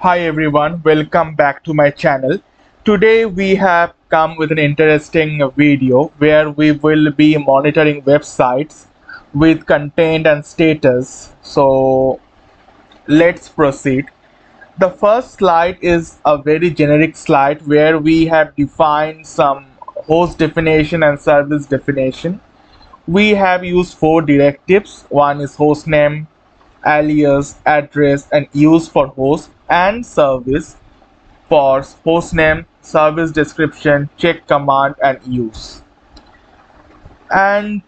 Hi everyone, welcome back to my channel. Today we have come with an interesting video where we will be monitoring websites with content and status. So let's proceed. The first slide is a very generic slide where we have defined some host definition and service definition. We have used four directives. One is hostname, alias, address, and use for host and service for hostname, service description, check command, and use. And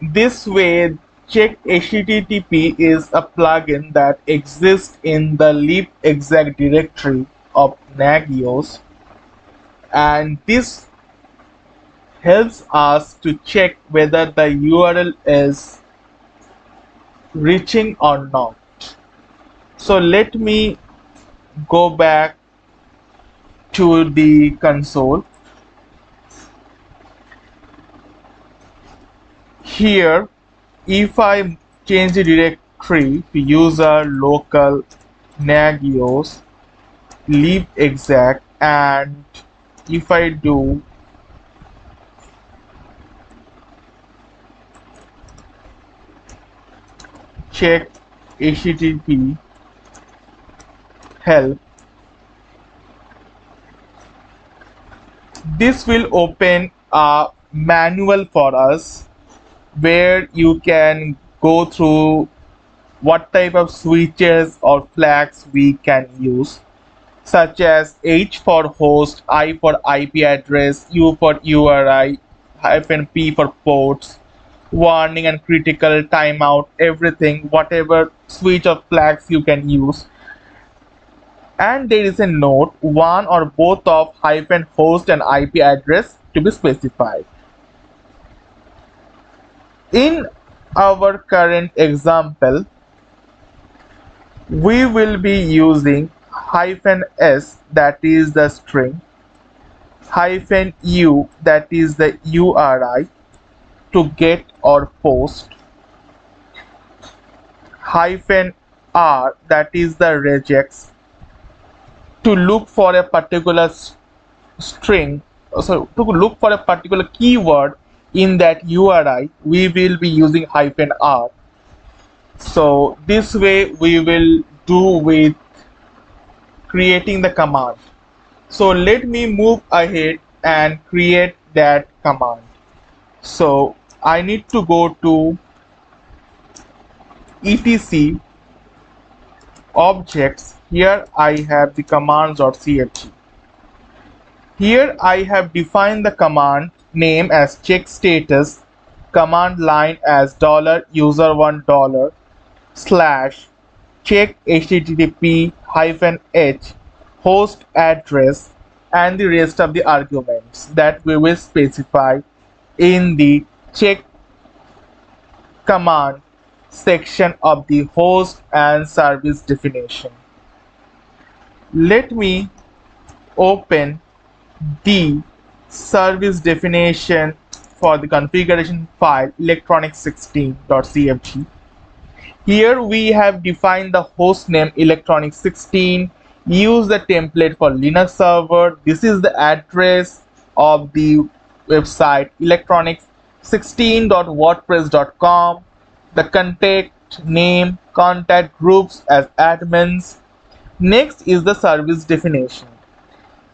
this way, check HTTP is a plugin that exists in the libexec directory of Nagios, and this helps us to check whether the URL is reaching or not. So let me go back to the console. Here, if I change the directory to user local nagios leave exact and if I do check http help this will open a manual for us where you can go through what type of switches or flags we can use such as H for host, I for IP address, U for URI, hyphen P for ports, warning and critical timeout, everything, whatever switch of flags you can use. And there is a note, one or both of hyphen host and IP address to be specified. In our current example, we will be using hyphen s that is the string hyphen u that is the URI to get or post hyphen r that is the regex to look for a particular string so to look for a particular keyword in that URI we will be using hyphen r. So this way we will do with creating the command. So let me move ahead and create that command so I need to go to etc objects. Here I have the commands.cfg here I have defined the command name as check status command line as dollar user one dollar slash check http hyphen h host address and the rest of the arguments that we will specify in the check command section of the host and service definition. Let me open the service definition for the configuration file electronic16.cfg. Here we have defined the host name electronic16, use the template for Linux server. This is the address of the website electronic16.wordpress.com the contact name contact groups as admins. Next is the service definition.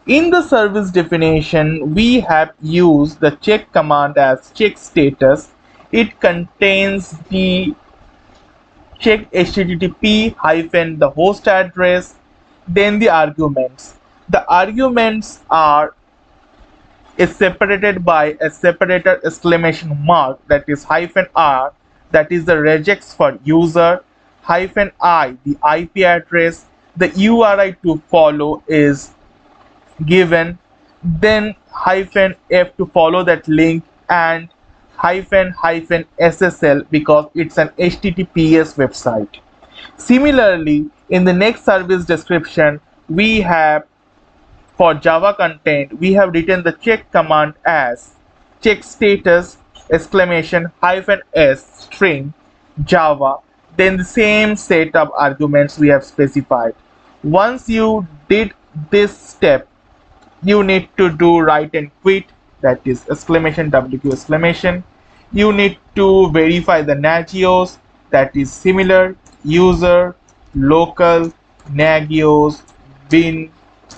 In the service definition we have used the check command as check status. It contains the check http hyphen the host address then the arguments. The arguments are is separated by a separated exclamation mark that is hyphen r that is the regex for user hyphen i the ip address the uri to follow is given then hyphen f to follow that link and hyphen hyphen ssl because it's an https website. Similarly in the next service description we have for Java content, we have written the check command as check status exclamation hyphen s string Java. Then the same set of arguments we have specified. Once you did this step you need to do write and quit that is exclamation wq exclamation. You need to verify the nagios that is similar user local nagios bin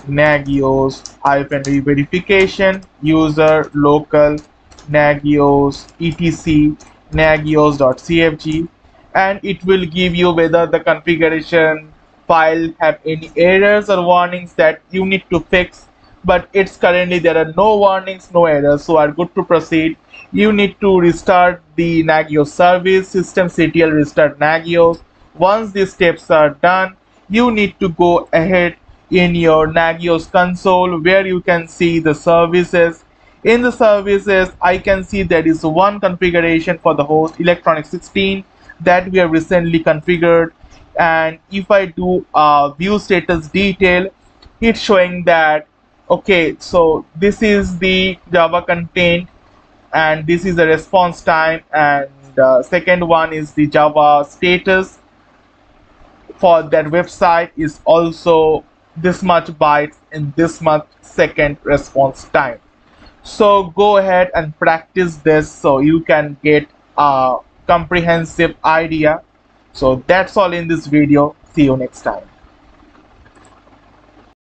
nagios hyphen verification user local nagios etc nagios.cfg and it will give you whether the configuration file have any errors or warnings that you need to fix. But it's currently there are no warnings no errors. So are good to proceed. You need to restart the Nagios service systemctl restart Nagios. Once these steps are done you need to go ahead in your Nagios console where you can see the services. In the services I can see there is one configuration for the host electronic 16 that we have recently configured. And if I do a view status detail it's showing that okay so this is the Java content and this is the response time and uh, second one is the Java status. For that website is also this much bytes in this much second response time. So go ahead and practice this so you can get a comprehensive idea. So that's all in this video. See you next time